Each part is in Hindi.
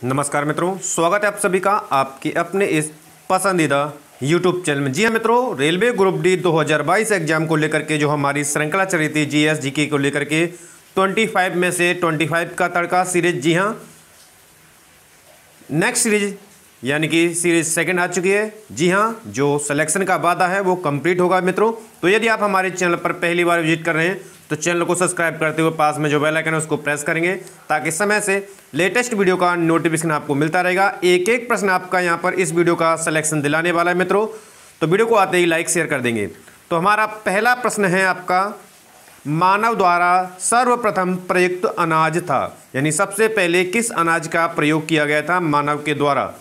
नमस्कार मित्रों, स्वागत है आप सभी का आपके अपने इस पसंदीदा यूट्यूब चैनल में। जी हाँ मित्रों, रेलवे ग्रुप डी 2022 एग्ज़ाम को लेकर के, जो हमारी श्रृंखला चल रही थी जी एस जी के को लेकर के 25 में से 25 का तड़का सीरीज़ जी हाँ। नेक्स्ट सीरीज़ यानी कि सीरीज़ सेकंड आ चुकी है। जी हाँ जो सिलेक्शन का वादा है, वो कंप्लीट होगा मित्रों। तो यदि आप हमारे चैनल पर पहली बार विज़िट कर रहे हैं तो चैनल को सब्सक्राइब करते हुए पास में जो बेल आइकन है उसको प्रेस करेंगे ताकि समय से लेटेस्ट वीडियो का नोटिफिकेशन आपको मिलता रहेगा। एक एक प्रश्न आपका यहाँ पर इस वीडियो का सिलेक्शन दिलाने वाला है मित्रों। तो वीडियो को आते ही लाइक शेयर कर देंगे। तो हमारा पहला प्रश्न है आपका, मानव द्वारा सर्वप्रथम प्रयुक्त अनाज था, यानी सबसे पहले किस अनाज का प्रयोग किया गया था मानव के द्वारा?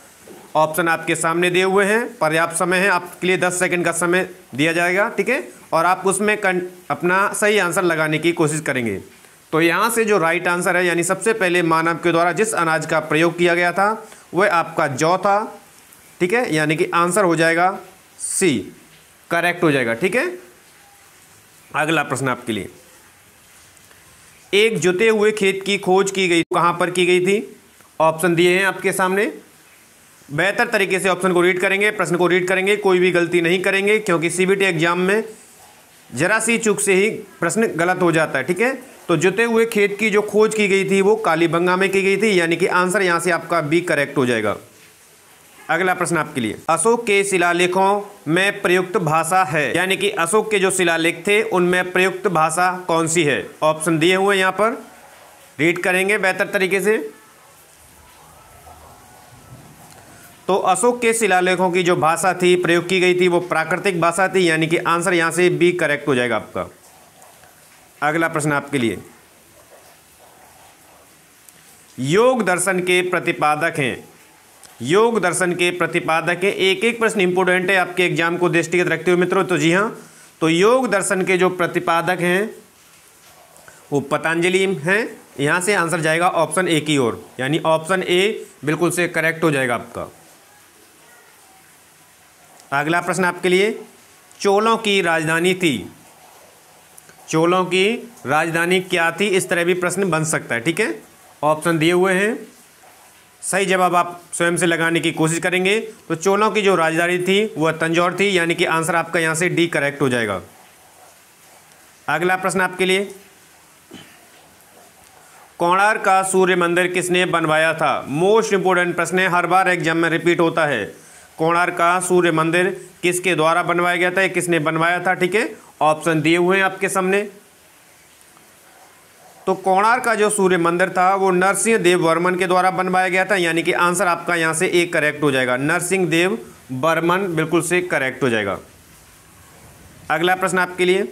ऑप्शन आपके सामने दिए हुए हैं, पर्याप्त समय है, आपके लिए 10 सेकंड का समय दिया जाएगा, ठीक है? और आप उसमें अपना सही आंसर लगाने की कोशिश करेंगे। तो यहाँ से जो राइट आंसर है, यानी सबसे पहले मानव के द्वारा जिस अनाज का प्रयोग किया गया था, वह आपका जौ था, ठीक है? यानी कि आंसर हो जाएगा सी करेक्ट हो जाएगा, ठीक है? अगला प्रश्न आपके लिए। एक जुते हुए खेत की खोज की गई, कहाँ पर की गई थी? ऑप्शन दिए हैं आपके सामने। बेहतर तरीके से ऑप्शन को रीड करेंगे, प्रश्न को रीड करेंगे, कोई भी गलती नहीं करेंगे, क्योंकि सीबीटी एग्ज़ाम में जरा सी चूक से ही प्रश्न गलत हो जाता है, ठीक है? तो जुते हुए खेत की जो खोज की गई थी, वो कालीबंगा में की गई थी, यानी कि आंसर यहाँ से आपका बी करेक्ट हो जाएगा। अगला प्रश्न आपके लिए। अशोक के शिलालेखों में प्रयुक्त भाषा है, यानी कि अशोक के जो शिलालेख थे, उनमें प्रयुक्त भाषा कौन सी है? ऑप्शन दिए हुए यहाँ पर। रीड करेंगे बेहतर तरीके से। तो अशोक के शिलालेखों की जो भाषा थी, प्रयोग की गई थी, वो प्राकृतिक भाषा थी, यानी कि आंसर यहाँ से बी करेक्ट हो जाएगा आपका। अगला प्रश्न आपके लिए। योग दर्शन के प्रतिपादक हैं। योग दर्शन के प्रतिपादक हैं। एक एक प्रश्न इंपोर्टेंट है, आपके एग्ज़ाम को दृष्टिगत रखते हुए मित्रों तो जी हाँ तो योग दर्शन के जो प्रतिपादक हैं, वो पतंजलि हैं। यहाँ से आंसर जाएगा ऑप्शन ए की ओर, यानी ऑप्शन ए बिल्कुल से करेक्ट हो जाएगा आपका। अगला प्रश्न आपके लिए, चोलों की राजधानी थी। चोलों की राजधानी क्या थी? इस तरह भी प्रश्न बन सकता है, ठीक है? ऑप्शन दिए हुए हैं। सही जवाब आप स्वयं से लगाने की कोशिश करेंगे। तो चोलों की जो राजधानी थी, वह तंजौर थी, यानी कि आंसर आपका यहाँ से डी करेक्ट हो जाएगा। अगला प्रश्न आपके लिए कोणार का सूर्य मंदिर किसने बनवाया था? मोस्ट इंपोर्टेंट प्रश्न हर बार एग्ज़ाम में रिपीट होता है। कोणार्क का सूर्य मंदिर किसके द्वारा बनवाया गया था, या किसने बनवाया था, ठीक है? ऑप्शन दिए हुए हैं आपके सामने। तो कोणार्क का जो सूर्य मंदिर था, वो नरसिंह देव वर्मन के द्वारा बनवाया गया था, यानी कि आंसर आपका यहाँ से एक करेक्ट हो जाएगा। नरसिंह देव वर्मन बिल्कुल से करेक्ट हो जाएगा। अगला प्रश्न आपके लिए।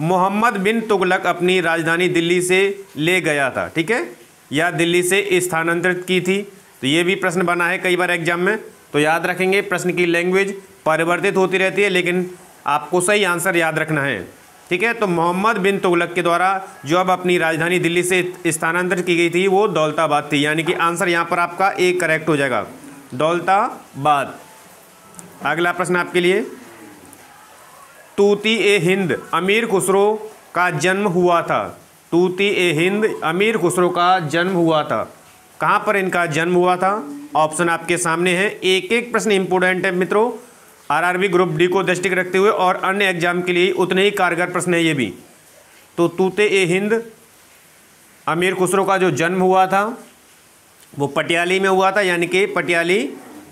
मोहम्मद बिन तुगलक अपनी राजधानी दिल्ली से ले गया था, ठीक है? या दिल्ली से स्थानांतरित की थी? तो ये भी प्रश्न बना है कई बार एग्ज़ाम में। तो याद रखेंगे, प्रश्न की लैंग्वेज परिवर्तित होती रहती है, लेकिन आपको सही आंसर याद रखना है। ठीक है? तो मोहम्मद बिन तुगलक के द्वारा जो अब अपनी राजधानी दिल्ली से स्थानांतरित की गई थी, वो दौलताबाद थी। यानी कि आंसर यहाँ पर आपका एक करेक्ट हो जाएगा। दौलताबाद। अगला प्रश्न आपके लिए। तूती ए हिंद, अमीर खुसरो का जन्म हुआ था। तूती ए हिंद, अमीर खुसरो का जन्म हुआ था। कहाँ पर इनका जन्म हुआ था? ऑप्शन आपके सामने है। एक एक प्रश्न इंपोर्टेंट है मित्रों। आरआरबी ग्रुप डी को दृष्टि रखते हुए और अन्य एग्ज़ाम के लिए उतने ही कारगर प्रश्न है ये भी। तो तूते ए हिंद, अमीर खुसरो का जो जन्म हुआ था, वो पटियाली में हुआ था, यानी कि पटियाली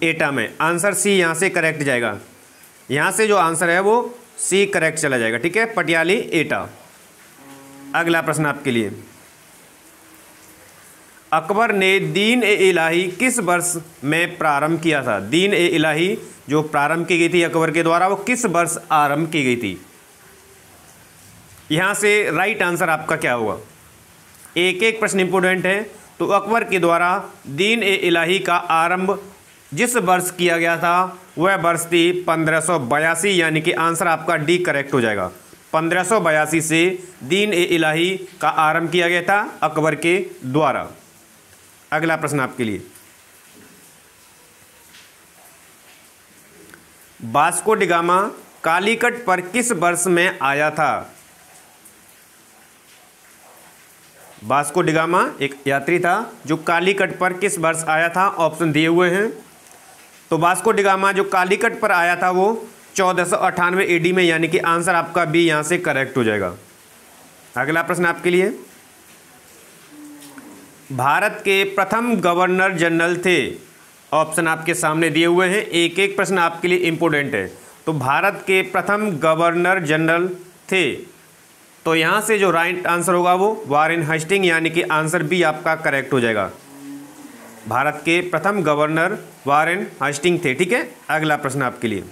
एटा में। आंसर सी यहाँ से करेक्ट जाएगा। यहाँ से जो आंसर है वो सी करेक्ट चला जाएगा, ठीक है? पटियाली एटा। अगला प्रश्न आपके लिए। अकबर ने दीन ए इलाही किस वर्ष में प्रारंभ किया था? दीन ए इलाही जो प्रारंभ की गई थी अकबर के द्वारा, वो किस वर्ष आरंभ की गई थी? यहाँ से राइट आंसर आपका क्या होगा एक एक प्रश्न इंपोर्टेंट है। तो अकबर के द्वारा दीन ए इलाही का आरंभ जिस वर्ष किया गया था, वह वर्ष थी पंद्रह यानी कि आंसर आपका डी करेक्ट हो जाएगा। पंद्रह से दीन ए इलाही का आरंभ किया गया था अकबर के द्वारा। अगला प्रश्न आपके लिए। बास्को डिगामा कालीकट पर किस वर्ष में आया था? बास्को डिगामा एक यात्री था जो कालीकट पर किस वर्ष आया था? ऑप्शन दिए हुए हैं। तो बास्को डिगामा जो कालीकट पर आया था वो चौदह सौ अट्ठानवे ए में, यानी कि आंसर आपका बी यहाँ से करेक्ट हो जाएगा। अगला प्रश्न आपके लिए। भारत के प्रथम गवर्नर जनरल थे। ऑप्शन आपके सामने दिए हुए हैं। एक एक प्रश्न आपके लिए इंपॉर्टेंट है। तो भारत के प्रथम गवर्नर जनरल थे। तो यहाँ से जो राइट आंसर होगा वो वारेन हस्टिंग यानी कि आंसर बी आपका करेक्ट हो जाएगा। भारत के प्रथम गवर्नर वारेन हस्टिंग थे। ठीक है? अगला प्रश्न आपके लिए।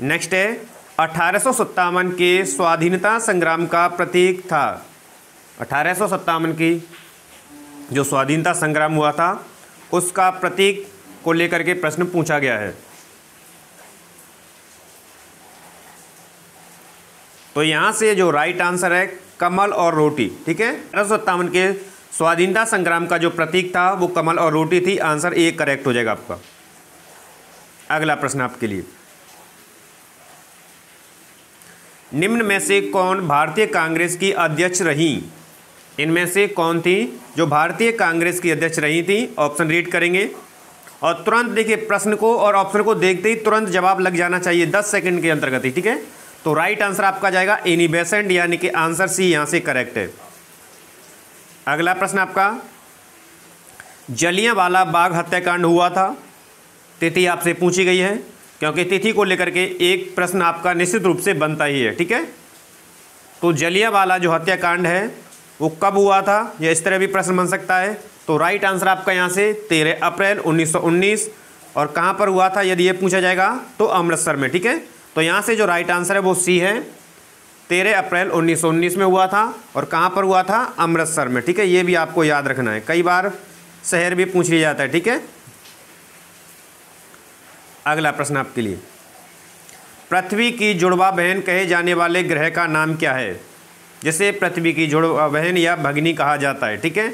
नेक्स्ट है, अठारह के स्वाधीनता संग्राम का प्रतीक था। अठारह सौ सत्तावन की जो स्वाधीनता संग्राम हुआ था, उसका प्रतीक को लेकर के प्रश्न पूछा गया है। तो यहाँ से जो राइट आंसर है, कमल और रोटी, ठीक है? अठारह सौ सत्तावन के स्वाधीनता संग्राम का जो प्रतीक था, वो कमल और रोटी थी। आंसर ए करेक्ट हो जाएगा आपका। अगला प्रश्न आपके लिए। निम्न में से कौन भारतीय कांग्रेस की अध्यक्ष रही? इनमें से कौन थी जो भारतीय कांग्रेस की अध्यक्ष रही थी? ऑप्शन रीड करेंगे। और तुरंत देखिए प्रश्न को और ऑप्शन को देखते ही तुरंत जवाब लग जाना चाहिए दस सेकंड के अंतर्गत ही, ठीक है? तो राइट आंसर आपका जाएगा एनी बेसेंट यानी कि आंसर सी यहाँ से करेक्ट है। अगला प्रश्न आपका, जलियांवाला बाग हत्याकांड हुआ था? तिथि आपसे पूछी गई है, क्योंकि तिथि को लेकर के एक प्रश्न आपका निश्चित रूप से बनता ही है, ठीक है? तो जलियांवाला जो हत्याकांड है वो कब हुआ था? या इस तरह भी प्रश्न बन सकता है। तो राइट आंसर आपका यहाँ से तेरह अप्रैल 1919 और कहाँ पर हुआ था? यदि ये पूछा जाएगा तो अमृतसर में, ठीक है? तो यहाँ से जो राइट आंसर है, वो सी है। तेरह अप्रैल 1919 में हुआ था। और कहाँ पर हुआ था? अमृतसर में, ठीक है? ये भी आपको याद रखना है। कई बार शहर भी पूछ लिया जाता है, ठीक है? अगला प्रश्न आपके लिए। पृथ्वी की जुड़वा बहन कहे जाने वाले ग्रह का नाम क्या है? जिसे पृथ्वी की जुड़वा बहन या भगनी कहा जाता है, ठीक है?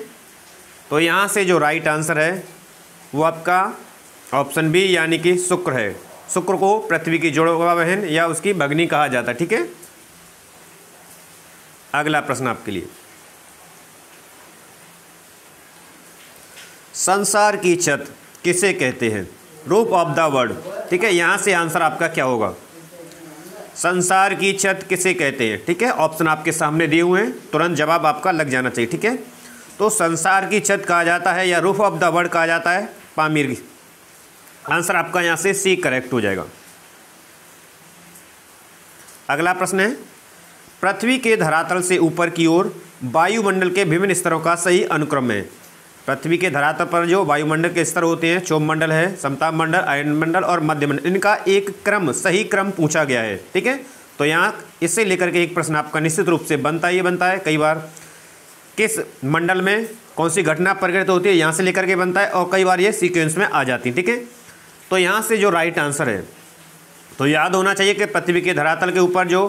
तो यहाँ से जो राइट आंसर है, वो आपका ऑप्शन बी यानी कि शुक्र है। शुक्र को पृथ्वी की जुड़वा बहन या उसकी भगनी कहा जाता है, ठीक है? अगला प्रश्न आपके लिए। संसार की छत किसे कहते हैं? रूप ऑफ़ द वर्ड ठीक है? यहाँ से आंसर आपका क्या होगा? संसार की छत किसे कहते हैं? ठीक है ऑप्शन आपके सामने दिए हुए हैं, तुरंत जवाब आपका लग जाना चाहिए, ठीक है? तो संसार की छत कहा जाता है या रूफ ऑफ़ द वर्ल्ड कहा जाता है? पामीर आंसर आपका यहाँ से सी करेक्ट हो जाएगा। अगला प्रश्न है, पृथ्वी के धरातल से ऊपर की ओर वायुमंडल के विभिन्न स्तरों का सही अनुक्रम है। पृथ्वी के धरातल पर जो वायुमंडल के स्तर होते हैं चोम मंडल है, समताप मंडल, आयन मंडल और मध्य मंडल, इनका एक क्रम, सही क्रम पूछा गया है, ठीक है? तो यहाँ इससे लेकर के एक प्रश्न आपका निश्चित रूप से बनता ही बनता है, कई बार किस मंडल में कौन सी घटना प्रगट होती है, यहाँ से लेकर के बनता है और कई बार ये सीक्वेंस में आ जाती है, ठीक है? तो यहाँ से जो राइट आंसर है तो याद होना चाहिए कि पृथ्वी के धरातल के ऊपर जो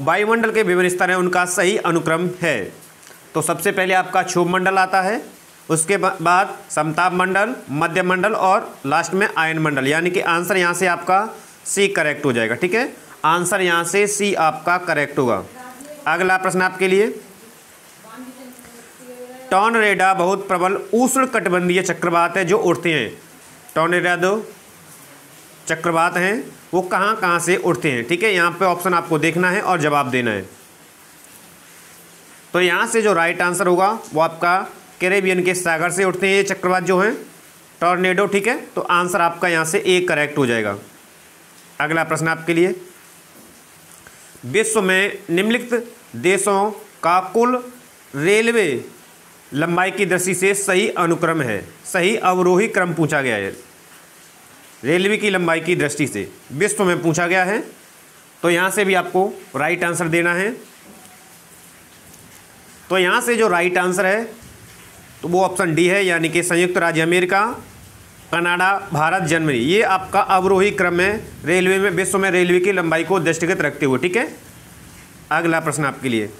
वायुमंडल के विभिन्न स्तर हैं, उनका सही अनुक्रम है। तो सबसे पहले आपका क्षोभ मंडल आता है उसके बाद समताप मंडल, मध्य मंडल और लास्ट में आयन मंडल। यानी कि आंसर यहाँ से आपका सी करेक्ट हो जाएगा, ठीक है? आंसर यहाँ से सी आपका करेक्ट होगा। अगला प्रश्न आपके लिए। टॉनरेडा बहुत प्रबल उष्ण कटबंधीय चक्रवात है जो उड़ते हैं। टॉनरेडा दो चक्रवात हैं, वो कहाँ कहाँ से उड़ते हैं, ठीक है? यहाँ पे ऑप्शन आपको देखना है और जवाब देना है। तो यहाँ से जो राइट आंसर होगा, वो आपका कैरेबियन के सागर से उठते हैं, ये चक्रवात जो हैं। टॉर्नेडो ठीक है? तो आंसर आपका यहाँ से ए करेक्ट हो जाएगा। अगला प्रश्न आपके लिए। विश्व में निम्नलिखित देशों का कुल रेलवे लंबाई की दृष्टि से सही अनुक्रम है। सही अवरोही क्रम पूछा गया है। रेलवे की लंबाई की दृष्टि से विश्व में पूछा गया है। तो यहाँ से भी आपको राइट आंसर देना है। तो यहाँ से जो राइट आंसर है तो वो ऑप्शन डी है, यानी कि संयुक्त राज्य अमेरिका, कनाडा, भारत, जर्मनी। ये आपका अवरोही क्रम है, रेलवे में, विश्व में रेलवे की लंबाई को दृष्टिगत रखते हुए, ठीक है? अगला प्रश्न आपके लिए।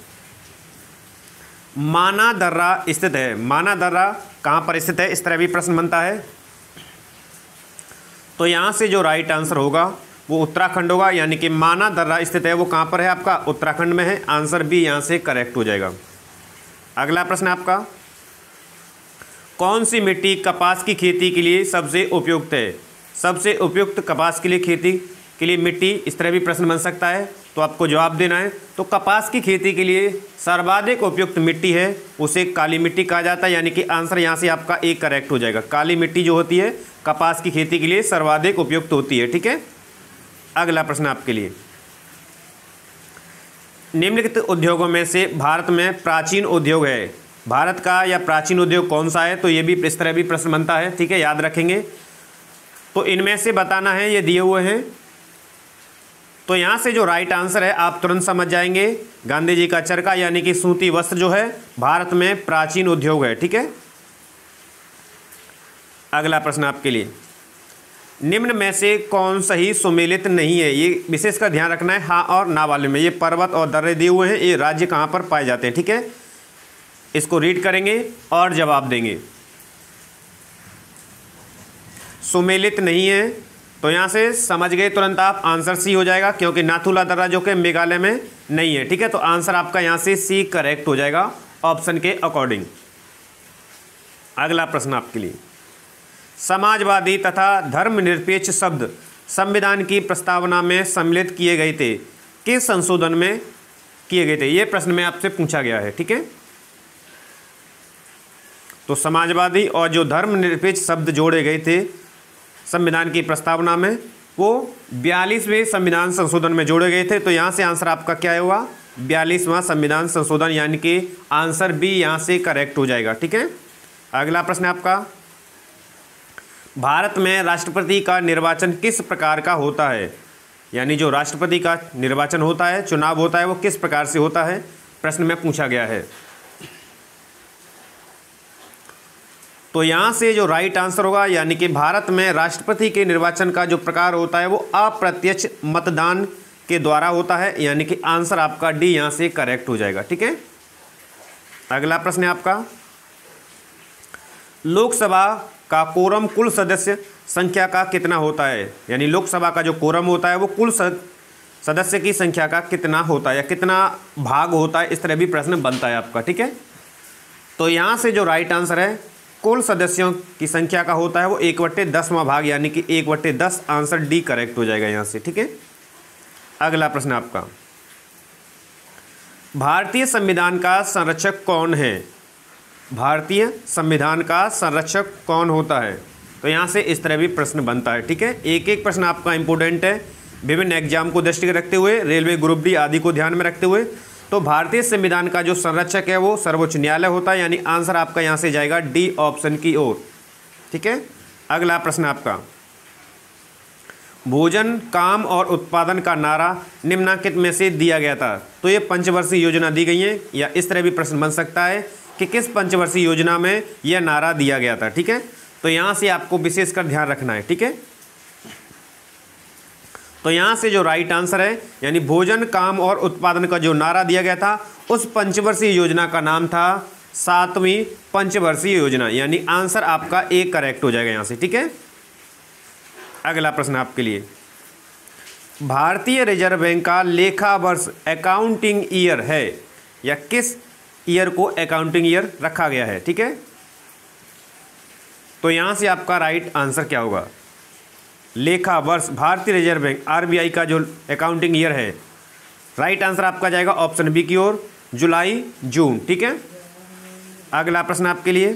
माना दर्रा स्थित है। माना दर्रा कहाँ पर स्थित है? इस तरह भी प्रश्न बनता है। तो यहाँ से जो राइट आंसर होगा, वो उत्तराखंड होगा, यानी कि माना दर्रा स्थित है, वो कहाँ पर है आपका? उत्तराखंड में है। आंसर भी यहाँ से करेक्ट हो जाएगा। अगला प्रश्न आपका। कौन सी मिट्टी कपास की खेती के लिए सबसे उपयुक्त है? सबसे उपयुक्त कपास के लिए खेती के लिए मिट्टी इस तरह भी प्रश्न बन सकता है। तो आपको जवाब देना है। तो कपास की खेती के लिए सर्वाधिक उपयुक्त मिट्टी है, उसे काली मिट्टी कहा जाता है। यानी कि आंसर यहाँ से आपका एक करेक्ट हो जाएगा। काली मिट्टी जो होती है, कपास की खेती के लिए सर्वाधिक उपयुक्त होती है। ठीक है? अगला प्रश्न आपके लिए। निम्नलिखित उद्योगों में से भारत में प्राचीन उद्योग है। भारत का या प्राचीन उद्योग कौन सा है? तो ये भी इस तरह भी प्रश्न बनता है, ठीक है? याद रखेंगे। तो इनमें से बताना है, ये दिए हुए हैं। तो यहाँ से जो राइट आंसर है, आप तुरंत समझ जाएँगे। गांधी जी का चरखा, यानी कि सूती वस्त्र जो है, भारत में प्राचीन उद्योग है, ठीक है? अगला प्रश्न आपके लिए। निम्न में से कौन सही सुमेलित नहीं है? ये विशेष का ध्यान रखना है हाँ और ना वाले में। ये पर्वत और दर्रे दिए हुए हैं, ये राज्य कहाँ पर पाए जाते हैं, ठीक है? इसको रीड करेंगे और जवाब देंगे। सुमेलित नहीं है। तो यहाँ से समझ गए, तुरंत आप आंसर सी हो जाएगा, क्योंकि नाथुला दर्रा जो कि मेघालय में नहीं है, ठीक है? तो आंसर आपका यहाँ से सी करेक्ट हो जाएगा ऑप्शन के अकॉर्डिंग अगला प्रश्न आपके लिए। समाजवादी तथा धर्मनिरपेक्ष शब्द संविधान की प्रस्तावना में सम्मिलित किए गए थे, किस संशोधन में किए गए थे? ये प्रश्न में आपसे पूछा गया है, ठीक है? तो समाजवादी और जो धर्मनिरपेक्ष शब्द जोड़े गए थे संविधान की प्रस्तावना में, वो बयालीसवें संविधान संशोधन में जोड़े गए थे। तो यहाँ से आंसर आपका क्या हुआ? बयालीसवां संविधान संशोधन, यानी कि आंसर बी यहाँ से करेक्ट हो जाएगा, ठीक है? अगला प्रश्न आपका। भारत में राष्ट्रपति का निर्वाचन किस प्रकार का होता है? यानी जो राष्ट्रपति का निर्वाचन होता है, चुनाव होता है, वो किस प्रकार से होता है? प्रश्न में पूछा गया है। तो यहाँ से जो राइट आंसर होगा, यानी कि भारत में राष्ट्रपति के निर्वाचन का जो प्रकार होता है, वो अप्रत्यक्ष मतदान के द्वारा होता है, यानी कि आंसर आपका डी यहाँ से करेक्ट हो जाएगा, ठीक है? अगला प्रश्न है आपका। लोकसभा का कोरम कुल सदस्य संख्या का कितना होता है? यानी लोकसभा का जो कोरम होता है, वो कुल सदस्य की संख्या का कितना होता है, या कितना भाग होता है, इस तरह भी प्रश्न बनता है आपका, ठीक है? तो यहाँ से जो राइट आंसर है कुल सदस्यों की संख्या का होता है वो एक वट्टे दसवां भाग, यानी कि एक वट्टे दस आंसर डी करेक्ट हो जाएगा यहाँ से, ठीक है? अगला प्रश्न आपका। भारतीय संविधान का संरक्षक कौन है? भारतीय संविधान का संरक्षक कौन होता है? तो यहाँ से इस तरह भी प्रश्न बनता है, ठीक है? एक एक प्रश्न आपका इंपॉर्टेंट है। विभिन्न एग्ज़ाम को दृष्टि रखते हुए रेलवे ग्रुप डी आदि को ध्यान में रखते हुए तो भारतीय संविधान का जो संरक्षक है वो सर्वोच्च न्यायालय होता है, यानी आंसर आपका यहाँ से जाएगा डी ऑप्शन की ओर। ठीक है? अगला प्रश्न आपका। भोजन, काम और उत्पादन का नारा निम्नांकित में से दिया गया था। तो ये पंचवर्षीय योजना दी गई है, या इस तरह भी प्रश्न बन सकता है कि किस पंचवर्षीय योजना में यह नारा दिया गया था। ठीक है? तो यहाँ से आपको विशेषकर ध्यान रखना है। ठीक है? तो यहाँ से जो राइट आंसर है, यानी भोजन, काम और उत्पादन का जो नारा दिया गया था, उस पंचवर्षीय योजना का नाम था सातवीं पंचवर्षीय योजना। यानी आंसर आपका एक करेक्ट हो जाएगा यहाँ से, ठीक है? अगला प्रश्न आपके लिए। भारतीय रिज़र्व बैंक का लेखा वर्ष अकाउंटिंग ईयर है, या किस ईयर को अकाउंटिंग ईयर रखा गया है, ठीक है? तो यहाँ से आपका राइट आंसर क्या होगा? लेखा वर्ष, भारतीय रिज़र्व बैंक, आरबीआई का जो अकाउंटिंग ईयर है। राइट आंसर आपका जाएगा ऑप्शन बी की ओर, जुलाई, जून, ठीक है? अगला प्रश्न आपके लिए।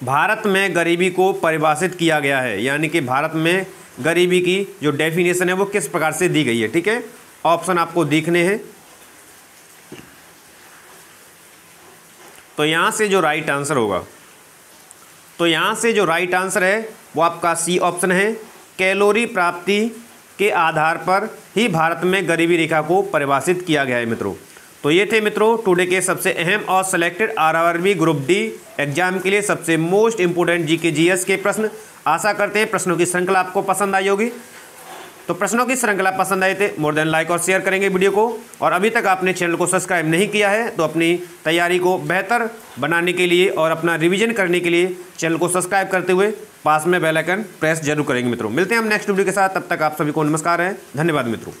भारत में गरीबी को परिभाषित किया गया है, यानी कि भारत में गरीबी की जो डेफिनेशन है वो किस प्रकार से दी गई है, ठीक है? ऑप्शन आपको देखने हैं। तो यहाँ से जो राइट आंसर होगा तो यहाँ से जो राइट आंसर है वो आपका सी ऑप्शन है। कैलोरी प्राप्ति के आधार पर ही भारत में गरीबी रेखा को परिभाषित किया गया है मित्रों। तो ये थे मित्रों टुडे के सबसे अहम और selected RRB group D exam के लिए सबसे मोस्ट इंपोर्टेंट जीके जीएस के प्रश्न। आशा करते हैं प्रश्नों की श्रृंखला आपको पसंद आई होगी। तो प्रश्नों की श्रृंखला पसंद आए थे मोर देन लाइक और शेयर करेंगे वीडियो को। और अभी तक आपने चैनल को सब्सक्राइब नहीं किया है तो अपनी तैयारी को बेहतर बनाने के लिए और अपना रिविजन करने के लिए चैनल को सब्सक्राइब करते हुए पास में बेलाइकन प्रेस ज़रूर करेंगे मित्रों। मिलते हैं हम नेक्स्ट वीडियो के साथ, तब तक आप सभी को नमस्कार है। धन्यवाद मित्रों।